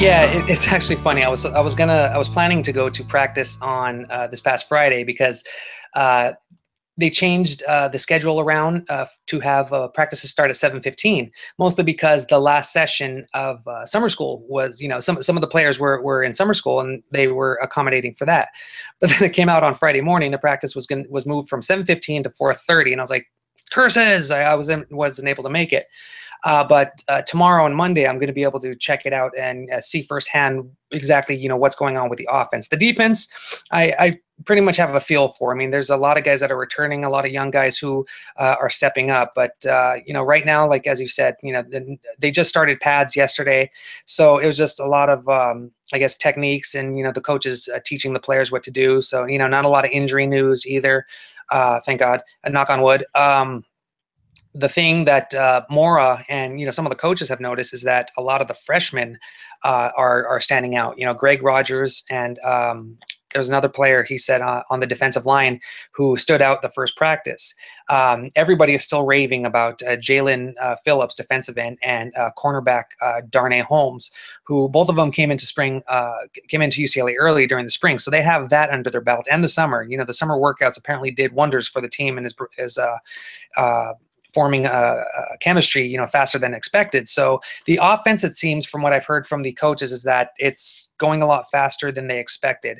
Yeah, it, it's actually funny. I was I was gonna I was planning to go to practice on uh, this past Friday because uh, they changed uh, the schedule around uh, to have uh, practices start at 7.15 mostly because the last session of uh, summer school was you know some, some of the players were, were in summer school and they were accommodating for that but then it came out on friday morning the practice was going was moved from 7.15 to 4.30 and i was like curses i, I was wasn't able to make it uh, but uh, tomorrow and Monday, I'm going to be able to check it out and uh, see firsthand exactly you know what's going on with the offense. The defense, I, I, pretty much have a feel for. I mean, there's a lot of guys that are returning, a lot of young guys who uh, are stepping up. But uh, you know, right now, like as you said, you know, they just started pads yesterday, so it was just a lot of. Um, I guess techniques and you know the coaches uh, teaching the players what to do. So you know not a lot of injury news either. thank God. knock on wood. Um, the thing that uh, Mora and you know some of the coaches have noticed is that a lot of the freshmen uh, are are standing out. You know, Greg Rogers and um, there was another player he said uh, on the defensive line who stood out the first practice. Um, everybody is still raving about uh, Jaelan uh, Phillips, defensive end, and uh, cornerback uh, Darnay Holmes, who both of them came into spring, uh, came into UCLA early during the spring, so they have that under their belt. And the summer, you know, the summer workouts apparently did wonders for the team and is is forming a, a, chemistry, you know, faster than expected. So the offense, it seems, from what I've heard from the coaches, is that it's going a lot faster than they expected.